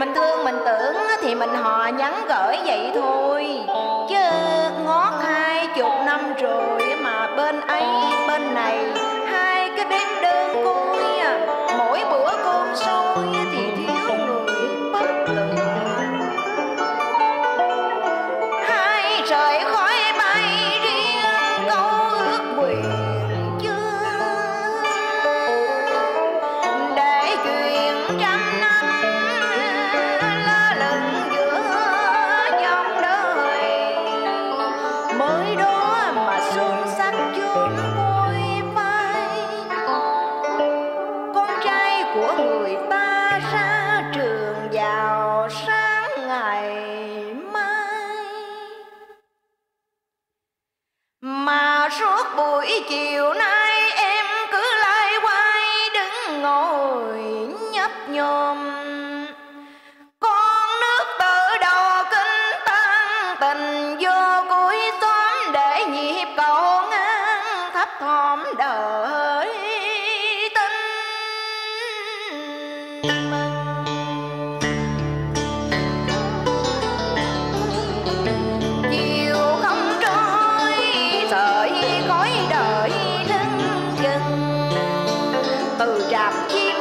mình thương, mình tưởng thì mình họ nhắn gửi vậy thôi. Chứ ngót hai chục năm rồi mà bên ấy, bên này, hai cái bếp đơn côi mỗi bữa cơm sôi thì suốt buổi chiều nay em cứ lai quay đứng ngồi nhấp nhôm con nước tự đầu kinh tăng tình vô cuối xóm để nhịp cầu ngang thấp thỏm đời. keep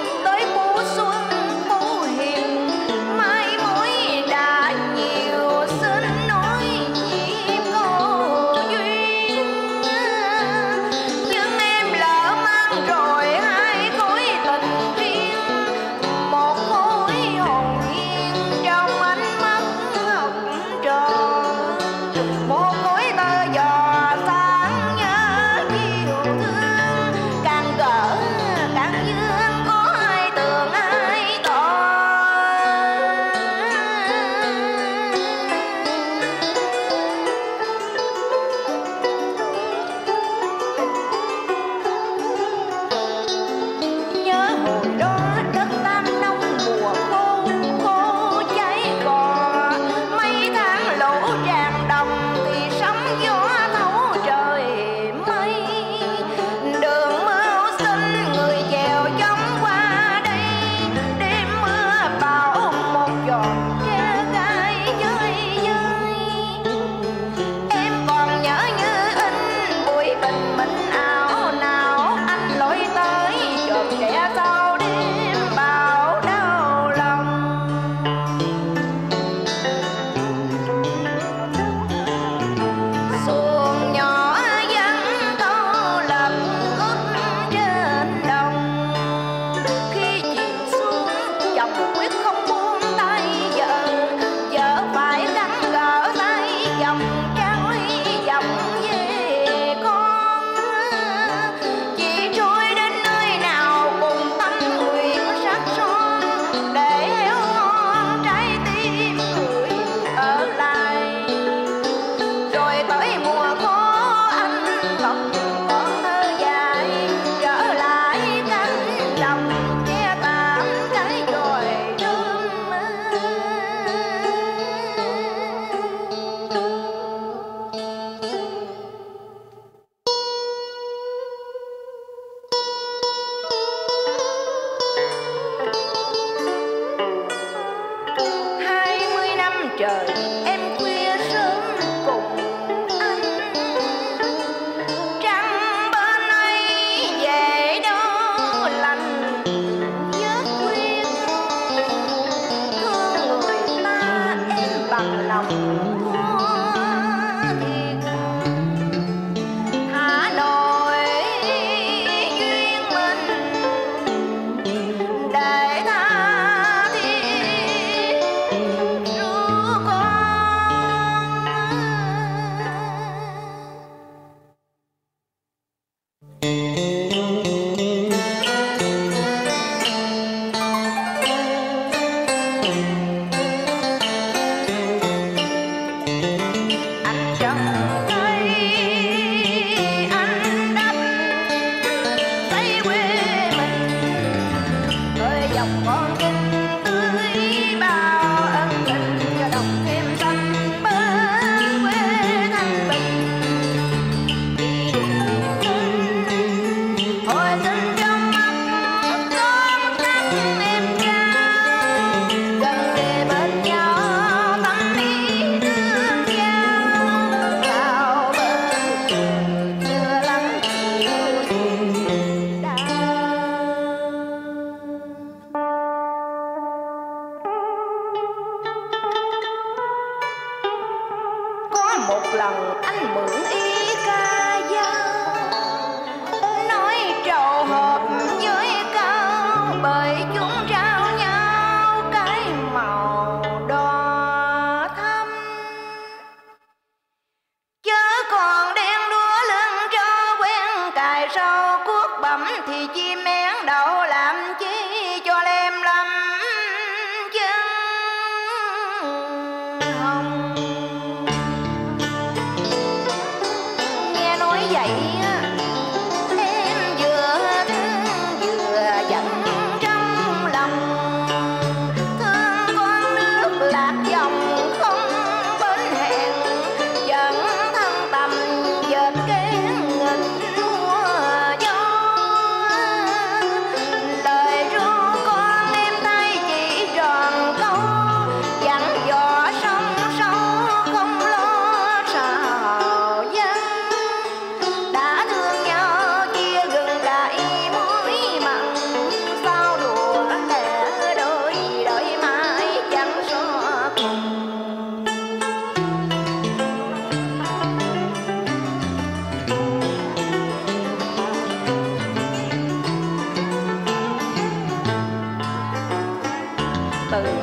bằng lòng.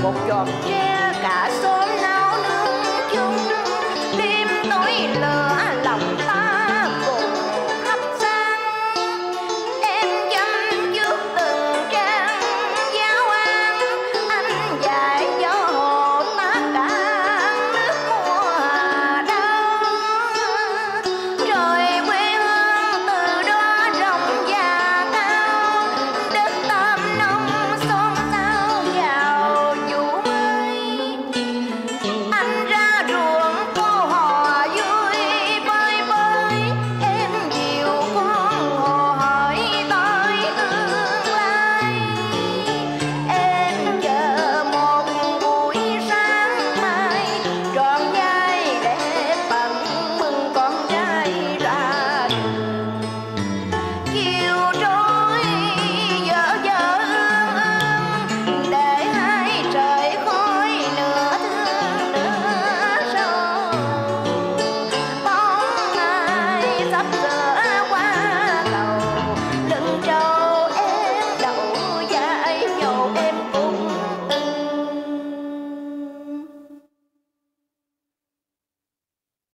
Bob Gardner.